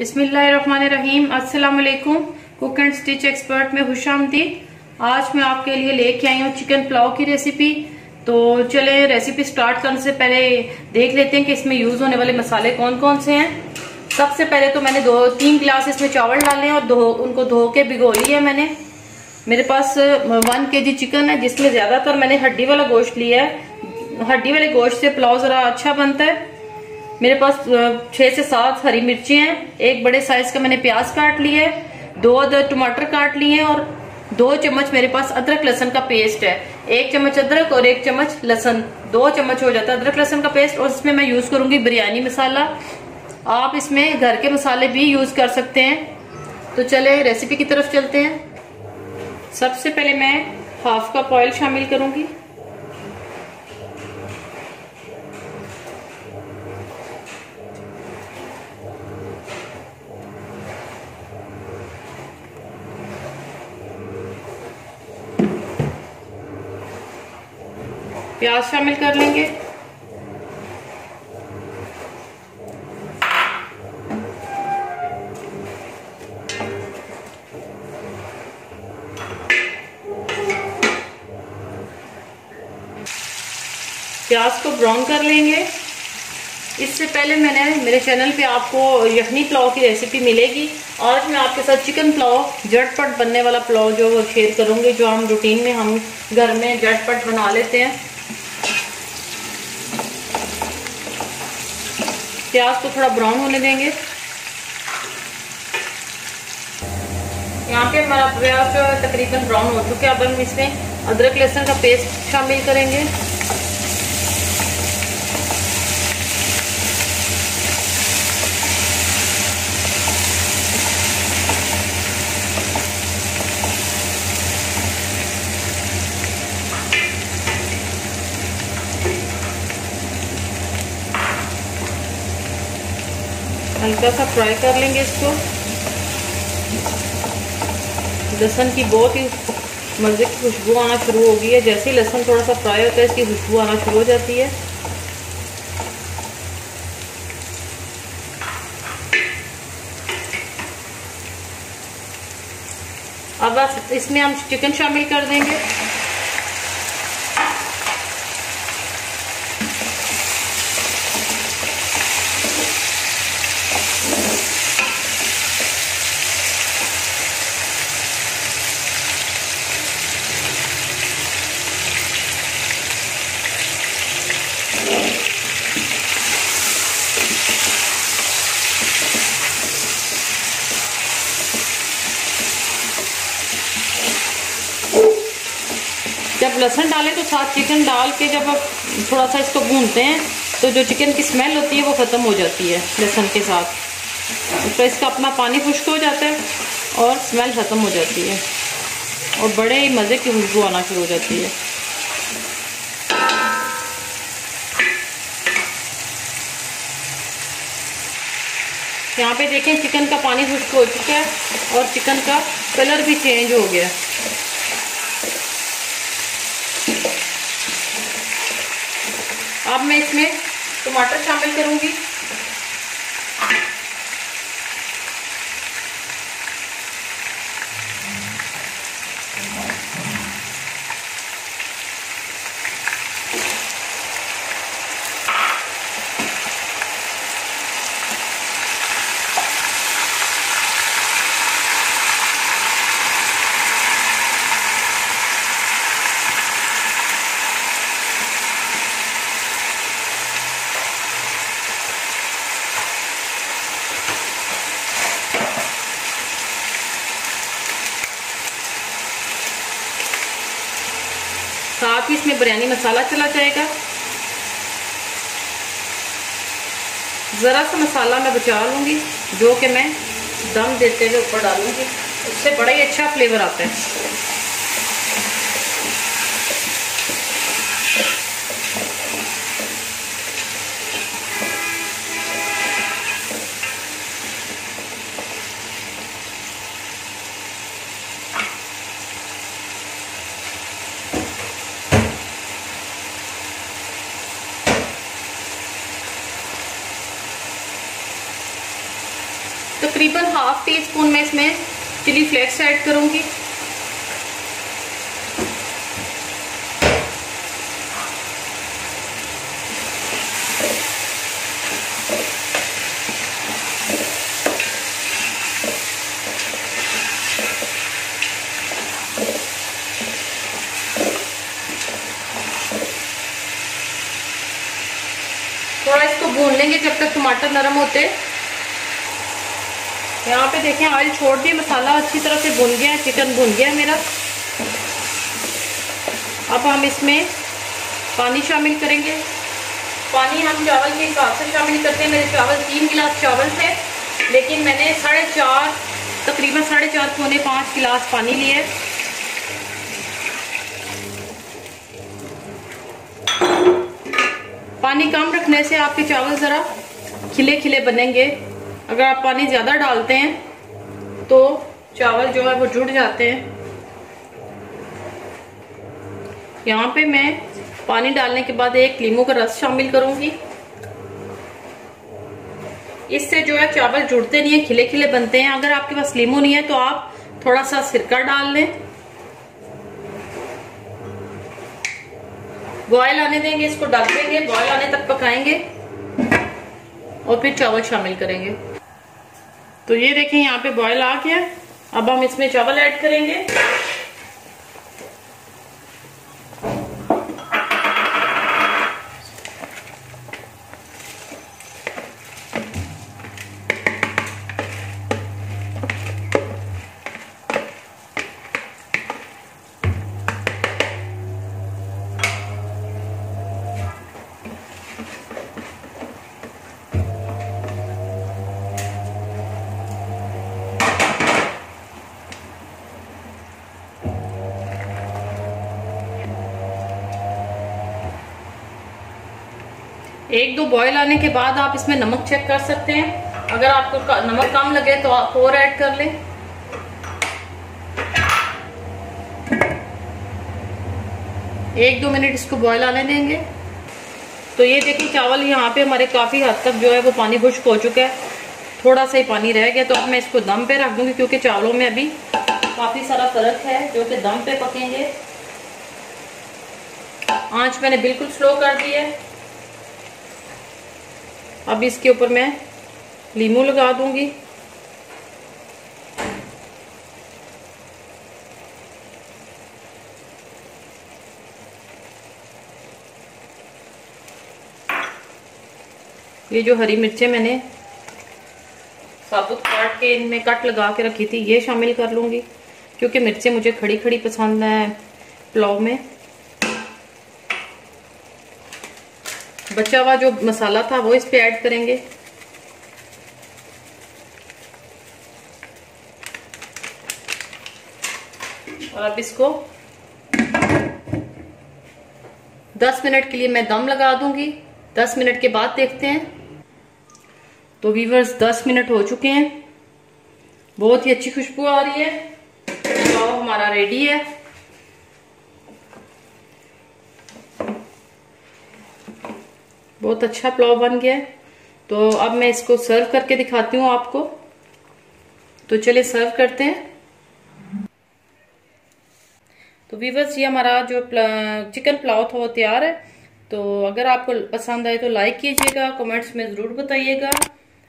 अस्सलाम वालेकुम cook and stitch expert में खुश आमदीद आज मैं आपके लिए लेके आई हूँ चिकन पुलाव की रेसिपी। तो चले, रेसिपी स्टार्ट करने से पहले देख लेते हैं कि इसमें यूज़ होने वाले मसाले कौन कौन से हैं। सबसे पहले तो मैंने दो, तीन गिलास इसमें चावल डाले हैं और दो उनको धो के भिगो लिया मैंने। मेरे पास वन के जी चिकन है, जिसमें ज़्यादातर मैंने हड्डी वाला गोश्त लिया है। हड्डी वाले गोश्त से पुलाव जरा अच्छा बनता है। मेरे पास छह से सात हरी मिर्ची हैं। एक बड़े साइज़ का मैंने प्याज काट लिया है, दो अदर टमाटर काट लिए हैं और दो चम्मच मेरे पास अदरक लहसन का पेस्ट है। एक चम्मच अदरक और एक चम्मच लहसन। दो चम्मच हो जाता है अदरक लहसन का पेस्ट और इसमें मैं यूज़ करूँगी बिरयानी मसाला। आप इसमें घर के मसाले भी यूज़ कर सकते हैं। तो चले रेसिपी की तरफ़ चलते हैं। सबसे पहले मैं हाफ़ कप ऑयल शामिल करूँगी। प्याज शामिल कर लेंगे। प्याज को ब्राउन कर लेंगे। इससे पहले मैंने, मेरे चैनल पे आपको यखनी पुलाव की रेसिपी मिलेगी आज मैं आपके साथ चिकन पुलाव, झटपट बनने वाला पुलाव जो वो शेयर करूँगी, जो हम रूटीन में हम घर में झटपट बना लेते हैं। प्याज को थोड़ा ब्राउन होने देंगे। यहाँ पे हमारा प्याज तकरीबन ब्राउन हो चुका है। अब हम इसमें अदरक लहसुन का पेस्ट शामिल करेंगे। हल्का सा फ्राई कर लेंगे इसको। लहसन की बहुत ही मज़े की खुशबू आना शुरू हो गई है। जैसे ही लहसन थोड़ा सा फ्राई होता है, इसकी खुशबू आना शुरू हो जाती है। अब इसमें हम चिकन शामिल कर देंगे जब लहसुन डालें तो साथ चिकन डाल के जब आप थोड़ा सा इसको भूनते हैं तो जो चिकन की स्मेल होती है वो ख़त्म हो जाती है लहसुन के साथ। तो इसका अपना पानी खुश्क हो जाता है और स्मेल ख़त्म हो जाती है। और बड़े ही मज़े की खुशबू आना शुरू हो जाती है। यहाँ पे देखें चिकन का पानी खुश्क हो चुका है और चिकन का कलर भी चेंज हो गया। अब मैं इसमें टमाटर शामिल करूँगी। साथ ही इसमें बिरयानी मसाला चला जाएगा। ज़रा सा मसाला मैं बचा लूँगी, जो कि मैं दम देते हुए ऊपर डालूँगी। उससे बड़ा ही अच्छा फ्लेवर आता है। तकरीबन हाफ़ टी स्पून में इसमें चिली फ्लेक्स ऐड करूँगी। थोड़ा इसको भून लेंगे जब तक टमाटर नरम होते। यहाँ पे देखें ऑयल छोड़ दिए, मसाला अच्छी तरह से भुन गया है, चिकन भुन गया है मेरा। अब हम इसमें पानी शामिल करेंगे। पानी हम चावल के हिसाब से शामिल करते हैं। मेरे चावल तीन गिलास चावल थे, लेकिन मैंने साढ़े चार, तकरीबन साढ़े चार पौने पाँच गिलास पानी लिए। पानी कम रखने से आपके चावल ज़रा खिले खिले बनेंगे। अगर आप पानी ज़्यादा डालते हैं तो चावल जो है वो जुड़ जाते हैं। यहाँ पे मैं पानी डालने के बाद एक लीमू का रस शामिल करूँगी। इससे जो है चावल जुड़ते नहीं है खिले खिले बनते हैं। अगर आपके पास लीमू नहीं है तो आप थोड़ा सा सिरका डाल लें। बॉयल आने देंगे, इसको डाल देंगे, बॉयल आने तक पकाएँगे और फिर चावल शामिल करेंगे। तो ये देखें यहाँ पे बॉयल आ गया। अब हम इसमें चावल ऐड करेंगे। एक दो बॉयल आने के बाद आप इसमें नमक चेक कर सकते हैं। अगर आपको नमक कम लगे तो आप और ऐड कर लें। एक दो मिनट इसको बॉयल आने देंगे। तो ये देखिए, चावल यहाँ पे हमारे काफ़ी हद तक जो है वो पानी खुश्क हो चुका है। थोड़ा सा ही पानी रह गया तो अब मैं इसको दम पे रख दूँगी, क्योंकि चावलों में अभी काफ़ी सारा फ़र्क है, जो कि दम पे पकेंगे। आँच मैंने बिल्कुल स्लो कर दी है। अब इसके ऊपर मैं लीमू लगा दूँगी। ये जो हरी मिर्चें मैंने साबुत काट के इनमें कट लगा के रखी थी, ये शामिल कर लूँगी, क्योंकि मिर्चें मुझे खड़ी खड़ी पसंद है, पुलाव में। बचा हुआ जो मसाला था वो इस पे ऐड करेंगे। और अब इसको 10 मिनट के लिए मैं दम लगा दूँगी। 10 मिनट के बाद देखते हैं। तो वीवर्स 10 मिनट हो चुके हैं। बहुत ही अच्छी खुशबू आ रही है। तो हमारा रेडी है। बहुत अच्छा पुलाव बन गया है। तो अब मैं इसको सर्व करके दिखाती हूँ आपको। तो चलिए सर्व करते हैं। तो वीवर्स ये हमारा जो प्ला, चिकन पुलाव था वो तैयार है। तो अगर आपको पसंद आए तो लाइक कीजिएगा कमेंट्स में ज़रूर बताइएगा।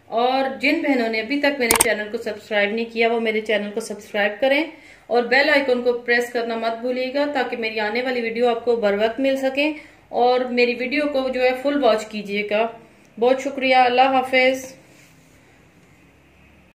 और जिन बहनों ने अभी तक मेरे चैनल को सब्सक्राइब नहीं किया वो मेरे चैनल को सब्सक्राइब करें। और बेल आइकन को प्रेस करना मत भूलिएगा ताकि मेरी आने वाली वीडियो आपको बर वक्त मिल सके। और मेरी वीडियो को जो है फुल वॉच कीजिएगा। बहुत शुक्रिया अल्लाह हाफिज़।